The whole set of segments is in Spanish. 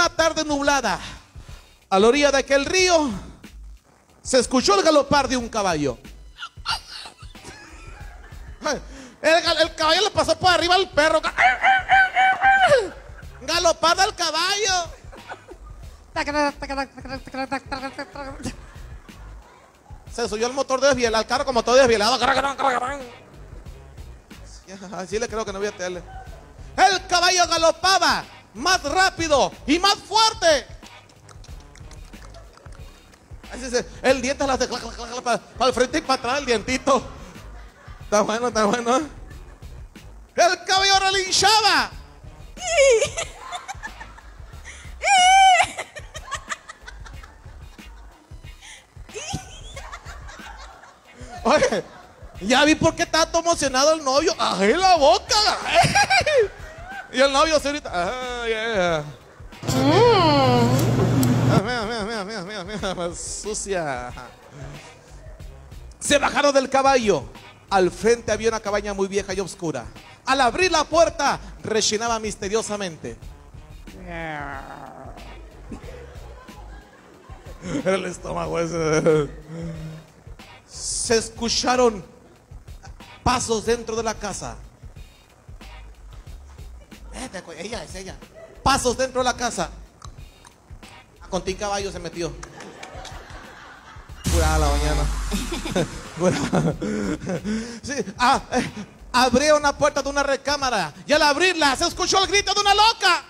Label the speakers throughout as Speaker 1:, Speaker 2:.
Speaker 1: una tarde nublada, a la orilla de aquel río, se escuchó el galopar de un caballo. El, caballo le pasó por arriba al perro. Galopar del caballo. Se subió el motor desvielado, al carro con motor desvielado. Sí, Así le creo que no había tele. El caballo galopaba más rápido y más fuerte. El diente la hace clac, clac, clac, clac, para, el frente y para atrás el dientito. Está bueno, está bueno. El caballo relinchaba. Oye, ya vi por qué está todo emocionado el novio. ¡Ay, la boca! Y el novio se ahorita. ¡Ah, yeah! Ah, Mira, mira, mira, mira, mira, mira, más sucia. Se bajaron del caballo. Al frente había una cabaña muy vieja y oscura. Al abrir la puerta, rechinaba misteriosamente. El estómago ese. Se escucharon pasos dentro de la casa. Ella es ella. Pasos dentro de la casa. A contín caballo se metió. Pura la mañana. Sí, ah, eh, abrió una puerta de una recámara. Y al abrirla se escuchó el grito de una loca.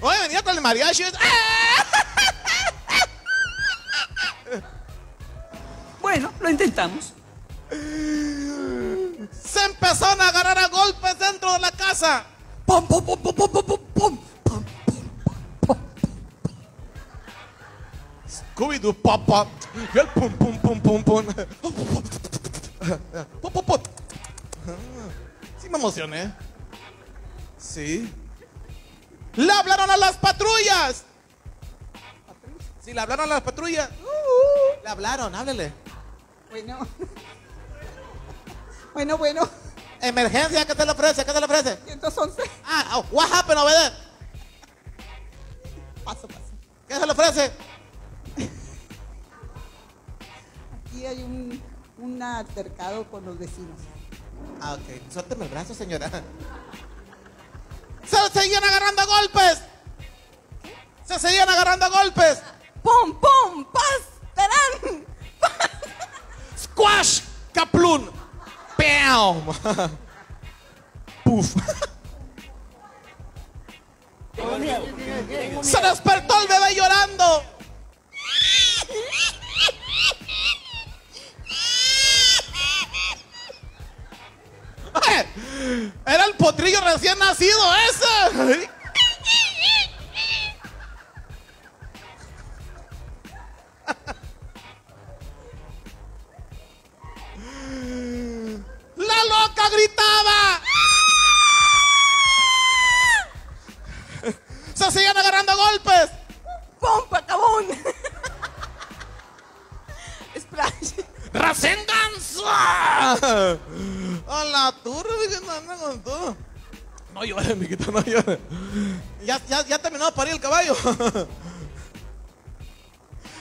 Speaker 1: Oye, venía con el mariachi. ¡Ah!
Speaker 2: Lo intentamos.
Speaker 1: Se empezaron a agarrar a golpes dentro de la casa.
Speaker 2: ¡Pum, pum, pum, pum, pum, pum, pum!
Speaker 1: Scooby-Doo, pop, pop. Yo el pum, pum, pum, pum, pum. Sí me emocioné. Sí. ¡Le hablaron a las patrullas! Sí, le hablaron a las patrullas. Le hablaron, háblele.
Speaker 3: Bueno. Bueno, bueno.
Speaker 1: Emergencia, ¿qué te le ofrece? ¿Qué te le ofrece?
Speaker 3: 111.
Speaker 1: Ah, oh, what happened over there?
Speaker 3: Paso, paso.
Speaker 1: ¿Qué se le ofrece?
Speaker 3: Aquí hay un, un altercado con los vecinos.
Speaker 1: Ah, ok. Suélteme el brazo, señora. Se seguían agarrando a golpes. Se seguían agarrando a golpes. Puf. Se despertó el bebé llorando. Era el potrillo recién nacido ese. A la turra, que no anda con todo. No llores, miquita, no llores. Ya, ya, ya terminó de parir el caballo.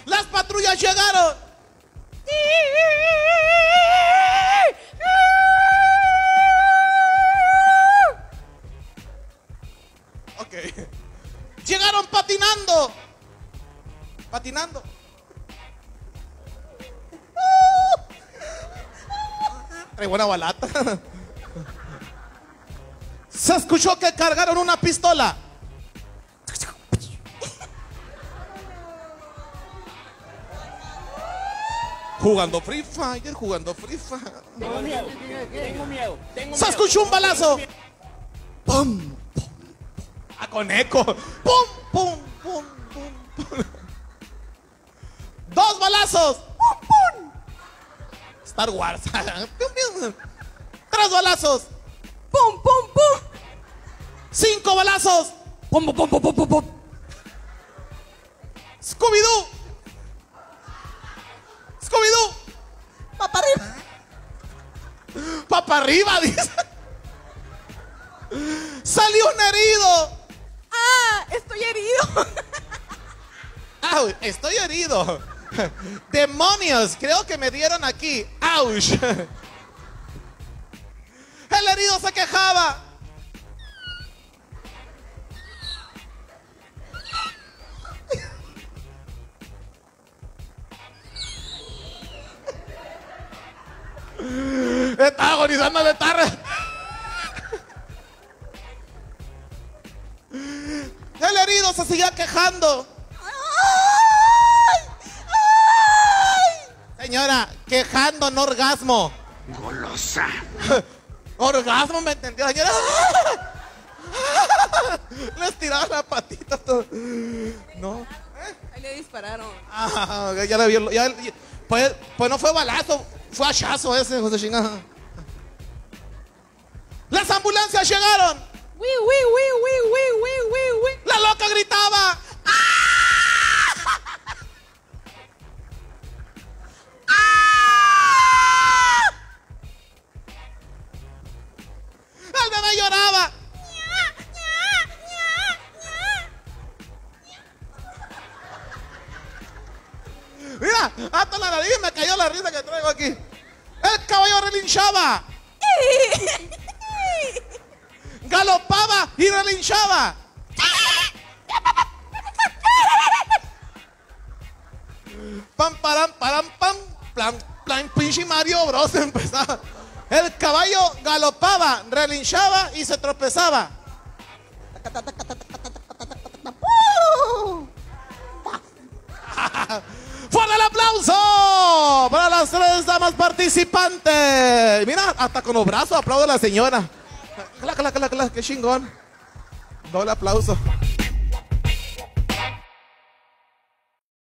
Speaker 1: Las patrullas llegaron. Ok. Llegaron patinando. Patinando. Trae buena balata. Se escuchó que cargaron una pistola. Jugando Free Fire, jugando Free Fire.
Speaker 4: Tengo miedo, tengo miedo, tengo
Speaker 1: Se escuchó un balazo. ¡Pum! pum. Ah, con eco. ¡Pum! ¡Pum! ¡Pum! ¡Pum! pum. ¡Dos balazos! ¡Pum! ¡Pum! Star Wars. Tres balazos.
Speaker 3: ¡Pum, pum, pum!
Speaker 1: Cinco balazos.
Speaker 2: Pum, pum, pum, pum, pum, pum.
Speaker 1: Scooby-Doo. Scooby-Doo.
Speaker 3: ¡Va para arriba!
Speaker 1: Papa arriba, dice. Salió un herido.
Speaker 5: ¡Ah! Estoy herido.
Speaker 1: Au, estoy herido. Demonios, creo que me dieron aquí. ¡Auch! El herido se quejaba. Está agonizando de tarde. El herido se seguía quejando. Señora, quejando, no orgasmo.
Speaker 4: Golosa.
Speaker 1: Orgasmo, ¿me entendió, señora? Les tiraba la patita todo. No.
Speaker 5: Ahí le dispararon.
Speaker 1: Ah, ya la vio. ya- ya- pues, pues no fue balazo, fue hachazo ese, José chingada. Las ambulancias llegaron.
Speaker 5: ¡Wii, wii, wii, wii, wii, wii, wii, wii!
Speaker 1: La loca gritaba. Bebé lloraba. Mira, hasta la nariz me cayó la risa que traigo aquí. El caballo relinchaba. Galopaba y relinchaba. Pam, param, param, pam, plan, plan, pinche Mario Bros empezaba. El caballo galopaba, relinchaba y se tropezaba. ¡Fuera el aplauso! Para las tres damas participantes. Mira, hasta con los brazos aplaude la señora. Qué chingón. Doble aplauso.